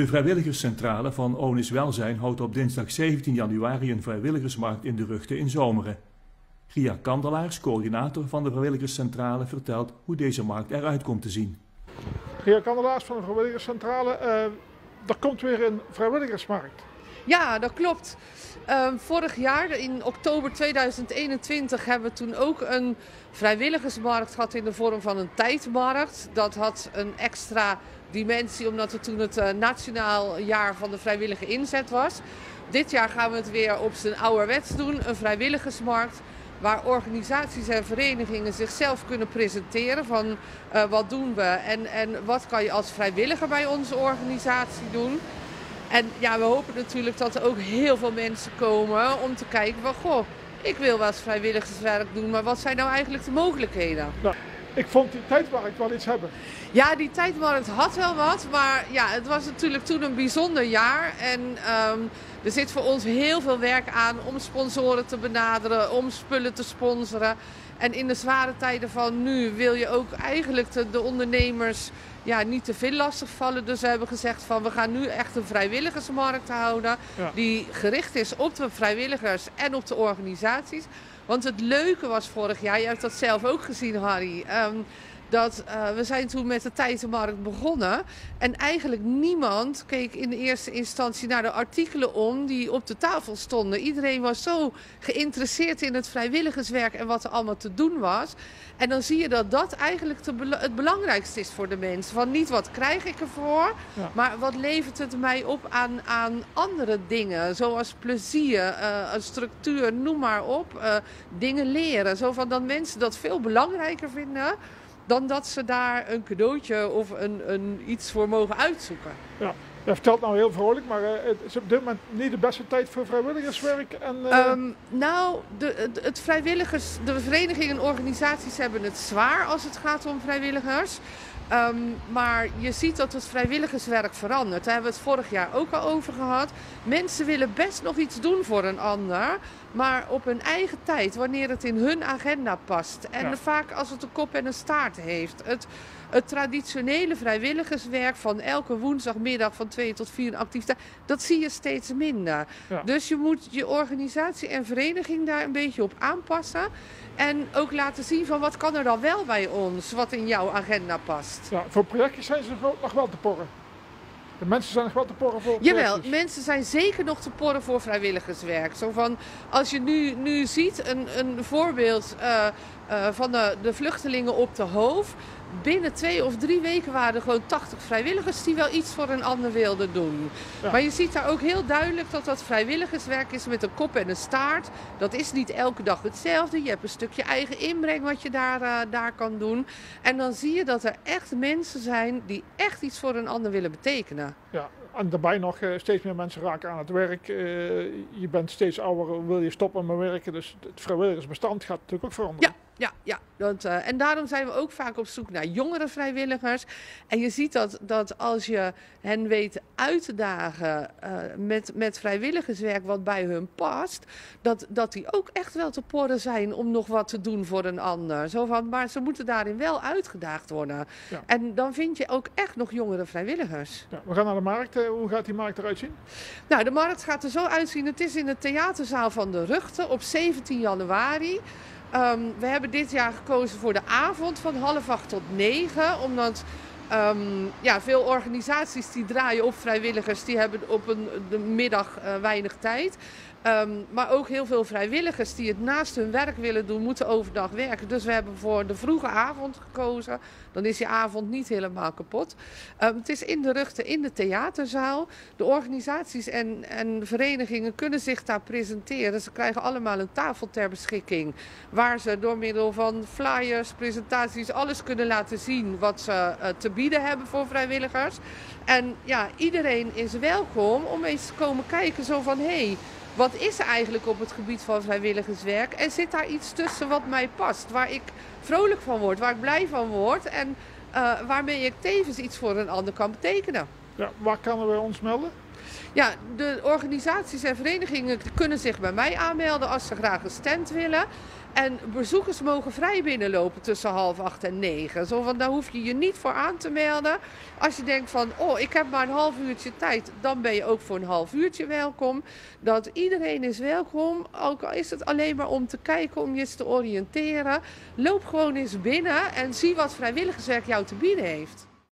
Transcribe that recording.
De vrijwilligerscentrale van Onis Welzijn houdt op dinsdag 17 januari een vrijwilligersmarkt in de Rugte in Zomeren. Ria Kandelaars, coördinator van de vrijwilligerscentrale, vertelt hoe deze markt eruit komt te zien. Ria Kandelaars van de vrijwilligerscentrale, uh, er komt weer een vrijwilligersmarkt. Ja, dat klopt. Uh, vorig jaar, in oktober 2021, hebben we toen ook een vrijwilligersmarkt gehad in de vorm van een tijdmarkt. Dat had een extra dimensie omdat het toen het uh, nationaal jaar van de vrijwillige inzet was. Dit jaar gaan we het weer op zijn ouderwets doen, een vrijwilligersmarkt waar organisaties en verenigingen zichzelf kunnen presenteren van uh, wat doen we en, en wat kan je als vrijwilliger bij onze organisatie doen. En ja, we hopen natuurlijk dat er ook heel veel mensen komen om te kijken van goh, ik wil wel eens vrijwilligerswerk doen, maar wat zijn nou eigenlijk de mogelijkheden? Ik vond die tijdmarkt wel iets hebben. Ja, die tijdmarkt had wel wat, maar ja, het was natuurlijk toen een bijzonder jaar. En um, er zit voor ons heel veel werk aan om sponsoren te benaderen, om spullen te sponsoren. En in de zware tijden van nu wil je ook eigenlijk de, de ondernemers ja, niet te veel lastig vallen. Dus we hebben gezegd van we gaan nu echt een vrijwilligersmarkt houden. Die gericht is op de vrijwilligers en op de organisaties. Want het leuke was vorig jaar, je hebt dat zelf ook gezien Harry. Um, dat uh, we zijn toen met de tijdmarkt begonnen. En eigenlijk niemand keek in de eerste instantie naar de artikelen om die op de tafel stonden. Iedereen was zo geïnteresseerd in het vrijwilligerswerk en wat er allemaal te doen was. En dan zie je dat dat eigenlijk het belangrijkste is voor de mensen. Van niet wat krijg ik ervoor, ja. maar wat levert het mij op aan, aan andere dingen. Zoals plezier, uh, structuur, noem maar op. Uh, dingen leren. Zo van dat mensen dat veel belangrijker vinden dan dat ze daar een cadeautje of een, een iets voor mogen uitzoeken. Ja. Je vertelt nou heel vrolijk, maar uh, het is op dit moment niet de beste tijd voor vrijwilligerswerk. En, uh... um, nou, de, het, het, vrijwilligers, de verenigingen en organisaties hebben het zwaar als het gaat om vrijwilligers. Um, maar je ziet dat het vrijwilligerswerk verandert. Daar hebben we het vorig jaar ook al over gehad. Mensen willen best nog iets doen voor een ander, maar op hun eigen tijd, wanneer het in hun agenda past. En ja. vaak als het een kop en een staart heeft. Het, het traditionele vrijwilligerswerk van elke woensdagmiddag van 2 tot 4 activiteit, dat zie je steeds minder. Ja. Dus je moet je organisatie en vereniging daar een beetje op aanpassen. En ook laten zien van wat kan er dan wel bij ons, wat in jouw agenda past. Ja, voor projectjes zijn ze nog wel te porren. De mensen zijn nog wel te porren voor Jawel, mensen zijn zeker nog te porren voor vrijwilligerswerk. Zo van, als je nu, nu ziet, een, een voorbeeld uh, uh, van de, de vluchtelingen op de Hoof binnen twee of drie weken waren er gewoon 80 vrijwilligers die wel iets voor een ander wilden doen. Ja. Maar je ziet daar ook heel duidelijk dat dat vrijwilligerswerk is met een kop en een staart. Dat is niet elke dag hetzelfde. Je hebt een stukje eigen inbreng wat je daar, uh, daar kan doen. En dan zie je dat er echt mensen zijn die echt iets voor een ander willen betekenen. Ja, en daarbij nog uh, steeds meer mensen raken aan het werk. Uh, je bent steeds ouder, wil je stoppen met werken. Dus het vrijwilligersbestand gaat natuurlijk ook veranderen. Ja ja, ja. Dat, uh, en daarom zijn we ook vaak op zoek naar jongere vrijwilligers. En je ziet dat, dat als je hen weet uit te dagen uh, met, met vrijwilligerswerk wat bij hun past, dat, dat die ook echt wel te porren zijn om nog wat te doen voor een ander. Zo van, maar ze moeten daarin wel uitgedaagd worden. Ja. En dan vind je ook echt nog jongere vrijwilligers. Ja, we gaan naar de markt. Hoe gaat die markt eruit zien? Nou, de markt gaat er zo uitzien. Het is in de theaterzaal van de Rugte op 17 januari. Um, we hebben dit jaar gekozen voor de avond van half acht tot negen. Omdat um, ja, veel organisaties die draaien op vrijwilligers, die hebben op een de middag uh, weinig tijd. Um, maar ook heel veel vrijwilligers die het naast hun werk willen doen, moeten overdag werken. Dus we hebben voor de vroege avond gekozen. Dan is je avond niet helemaal kapot. Um, het is in de rugte in de theaterzaal. De organisaties en, en verenigingen kunnen zich daar presenteren. Ze krijgen allemaal een tafel ter beschikking. Waar ze door middel van flyers, presentaties, alles kunnen laten zien wat ze uh, te bieden hebben voor vrijwilligers. En ja, iedereen is welkom om eens te komen kijken. Zo van hé. Hey, wat is er eigenlijk op het gebied van vrijwilligerswerk? En zit daar iets tussen wat mij past, waar ik vrolijk van word, waar ik blij van word en uh, waarmee ik tevens iets voor een ander kan betekenen? Ja, waar kunnen we ons melden? Ja, de organisaties en verenigingen kunnen zich bij mij aanmelden als ze graag een stand willen. En bezoekers mogen vrij binnenlopen tussen half acht en negen. Zo daar hoef je je niet voor aan te melden. Als je denkt van, oh, ik heb maar een half uurtje tijd, dan ben je ook voor een half uurtje welkom. Dat iedereen is welkom, ook al is het alleen maar om te kijken, om je eens te oriënteren. Loop gewoon eens binnen en zie wat vrijwilligerswerk jou te bieden heeft.